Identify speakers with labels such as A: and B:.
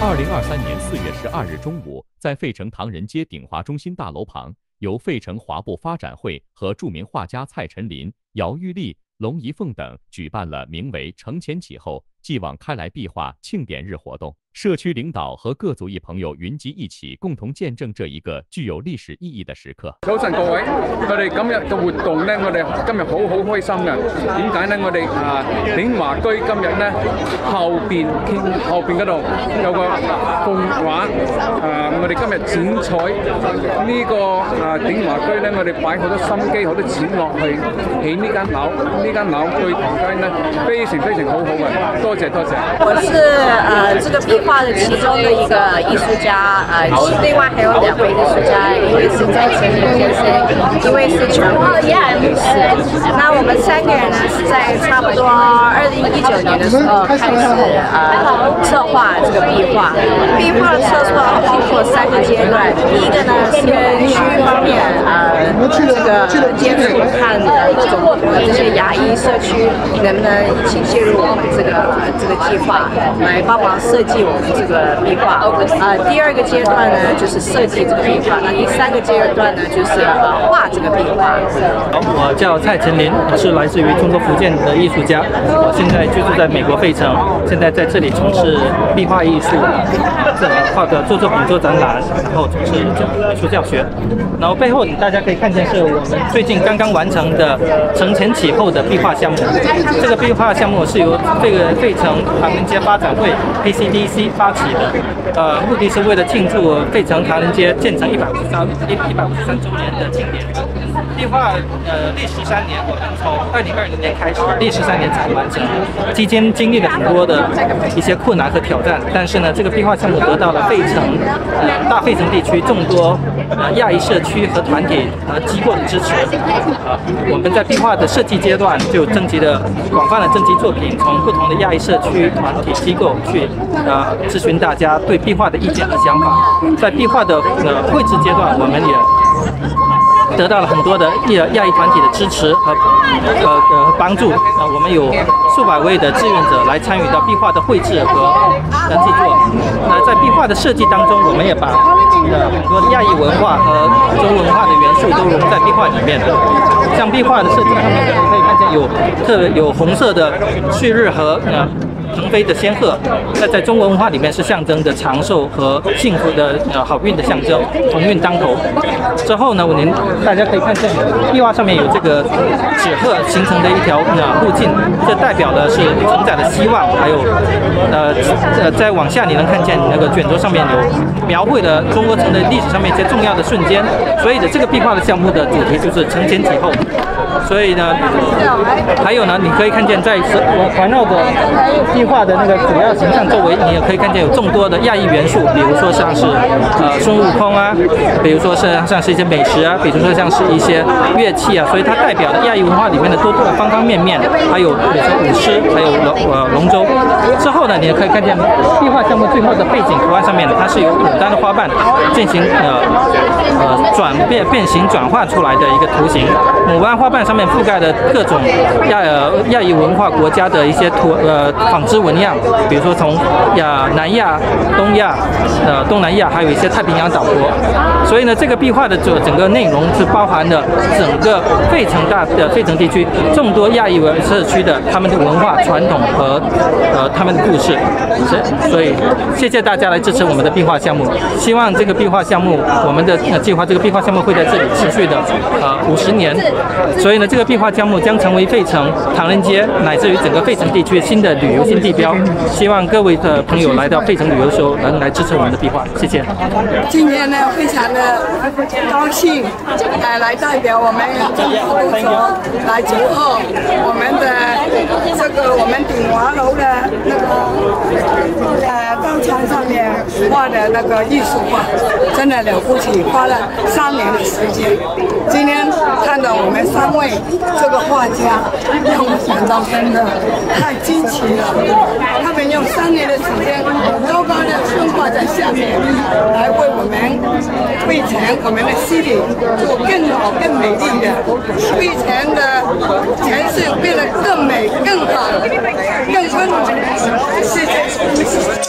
A: 二零二三年四月十二日中午，在费城唐人街鼎华中心大楼旁，由费城华埠发展会和著名画家蔡陈林、姚玉丽、龙怡凤等举办了名为“承前启后，继往开来”壁画庆典日活动。社区领导和各族裔朋友云集一起，共同见证这一个具有历史意义的时刻。
B: 早晨各位，我哋今日嘅活动咧，我哋今日好好开心嘅。点解咧？我哋啊，鼎华居今日咧后边天后边嗰度有个壁画啊，我哋今日剪彩呢个啊鼎华居咧，我哋摆好多心机，好多钱落去起呢间楼，呢间楼对唐街咧非常非常好好嘅。多谢多谢。
C: 我是啊，这个。画的其中的一个艺术家，呃，另外还有两位艺术家，一位是张学友先生，一位是陈华燕女士。那我们三个人呢，是在差不多二零一九年的时候开始呃策划这个壁画。壁画的策划包括三个阶段，第一个呢是。这个接触看各种这些牙医社区能不能一起介入我们这个这个计划，来帮忙设计我们这个壁画。啊，第二个阶段呢就是设计这个壁画，那第三个阶段呢就是呃画这个壁画。
D: 好，我叫蔡成林，我是来自于中国福建的艺术家，我现在居住在美国费城，现在在这里从事壁画艺术，画的做作品做展览，然后从事美术教学。然后背后你大家可以看。这是我们最近刚刚完成的承前启后的壁画项目。这个壁画项目是由这个费城唐人街发展会 a c d c 发起的，呃，目的是为了庆祝费城唐人街建成一百五十三一一百五十三周年的庆典。壁画呃历时三年，我们从二零二零年开始，历时三年才完成。期间经历了很多的一些困难和挑战，但是呢，这个壁画项目得到了费城，呃，大费城地区众多呃亚裔社区和团体和。机构的支持，啊，我们在壁画的设计阶段就征集了广泛的征集作品，从不同的亚裔社区团体机构去，啊，咨询大家对壁画的意见和想法。在壁画的呃绘制阶段，我们也。得到了很多的亚亚裔团体的支持和呃呃帮助啊，我们有数百位的志愿者来参与到壁画的绘制和制作。那在壁画的设计当中，我们也把呃很多亚裔文化和中文化的元素都融在壁画里面了。像壁画的设计上面，可以看见有特别有红色的旭日和呃。腾飞的仙鹤，那在中国文化里面是象征着长寿和幸福的呃好运的象征，鸿运当头。之后呢，我您大家可以看见壁画上面有这个纸鹤形成的一条啊路径，这代表的是承载的希望，还有呃呃再往下你能看见那个卷轴上面有描绘的中国城的历史上面一些重要的瞬间。所以的这个壁画的项目的主题就是承前启后。所以呢，还有呢，你可以看见在环绕着壁画的那个主要形象周围，你也可以看见有众多的亚裔元素，比如说像是呃孙悟空啊，比如说是像是一些美食啊，比如说像是一些乐器啊，所以它代表的亚裔文化里面的多多的方方面面。还有比如说舞狮，还有龙呃龙舟。之后呢，你也可以看见壁画项目最后的背景图案上面呢，它是由牡丹的花瓣进行呃呃转变变形转化出来的一个图形，牡丹花瓣上面。覆盖了各种亚呃亚裔文化国家的一些图呃纺织纹样，比如说从亚南亚、东亚、呃东南亚，还有一些太平洋岛国。所以呢，这个壁画的整整个内容是包含了整个费城大呃费城地区众多亚裔文社区的他们的文化传统和呃他们的故事。所以，谢谢大家来支持我们的壁画项目。希望这个壁画项目，我们的计划这个壁画项目会在这里持续的呃五十年。所以。那这个壁画项目将成为费城唐人街乃至于整个费城地区新的旅游新地标。希望各位的朋友来到费城旅游时候，能来支持我们的壁画。谢谢。
E: 今天呢，非常的高兴，呃，来代表我们副总来祝贺我们的这个我们顶华楼的那个呃高墙上面画的那个艺术画，真的了不起，花了三年的时间。今天看到我们三位。这个画家让我想到真的太惊奇了。他们用三年的时间，高高的悬挂在下面，来为我们、为全我们的西里做更好、更美丽的，为钱的城市变得更美、更好、更温暖。谢谢。